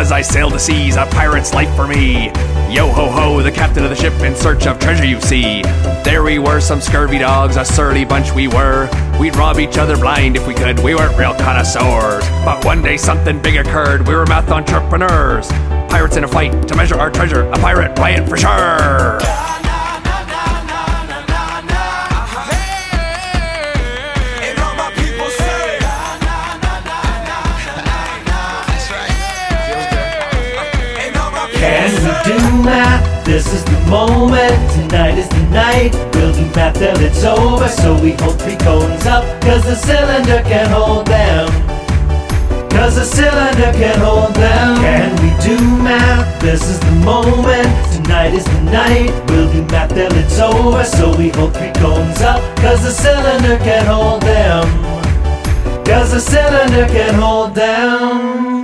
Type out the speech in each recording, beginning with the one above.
I sailed the seas, a pirate's life for me. Yo ho ho, the captain of the ship in search of treasure, you see. There we were, some scurvy dogs, a surly bunch we were. We'd rob each other blind if we could, we weren't real connoisseurs. But one day something big occurred, we were math entrepreneurs. Pirates in a fight to measure our treasure, a pirate riot for sure. Can we do math? This is the moment. Tonight is the night. We'll do math till it's over. So we hold three cones up. Cause the cylinder can hold them. Cause the cylinder can hold them. Can we do math? This is the moment. Tonight is the night. We'll do math till it's over. So we hold three cones up. Cause the cylinder can hold them. Cause the cylinder can hold them.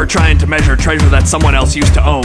We were trying to measure treasure that someone else used to own.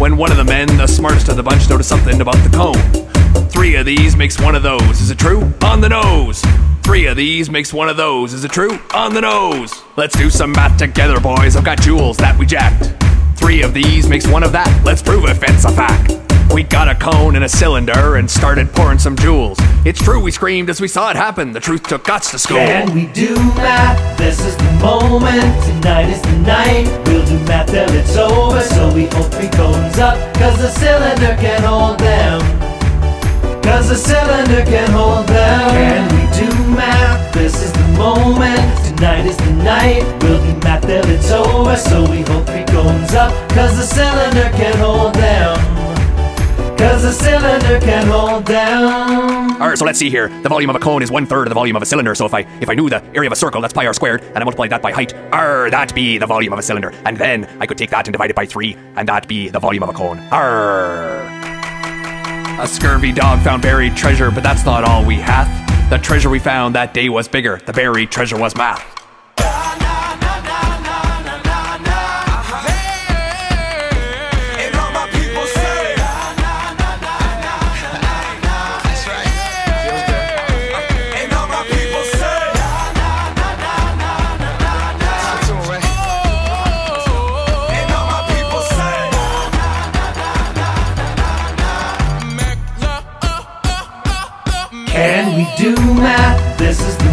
When one of the men, the smartest of the bunch, noticed something about the cone. Three of these makes one of those. Is it true? On the nose. Three of these makes one of those. Is it true? On the nose. Let's do some math together, boys. I've got jewels that we jacked. Three of these makes one of that. Let's prove if it's a fact. We got a cone and a cylinder and started pouring some jewels. It's true, we screamed as we saw it happen. The truth took guts to school. Can we do math? This is the moment. Tonight is the night. We'll do math till it's over. So we hold three cones up. Cause the cylinder can hold them. Cause the cylinder can hold them. Can we do math? This is the moment. Tonight is the night. We'll do math till it's over. So we hold three cones up. Cause the cylinder can hold them. Cause the cylinder can hold them. Alright, so let's see here. The volume of a cone is one third of the volume of a cylinder. So if I if I knew the area of a circle, that's pi r squared, and I multiplied that by height, r that be the volume of a cylinder. And then I could take that and divide it by three, and that be the volume of a cone. R. A scurvy dog found buried treasure, but that's not all we hath. The treasure we found that day was bigger. The buried treasure was math.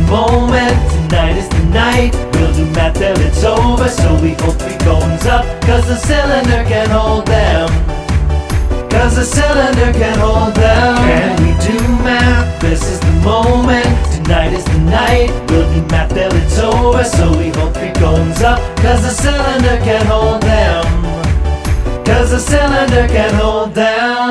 Moment. Tonight is the night. We'll do math till it's over. So we hold three cones up. Cause the cylinder can hold them. Cause the cylinder can hold them. Can we do math? This is the moment. Tonight is the night. We'll do math till it's over. So we hold three cones up. Cause the cylinder can hold them. Cause the cylinder can hold them.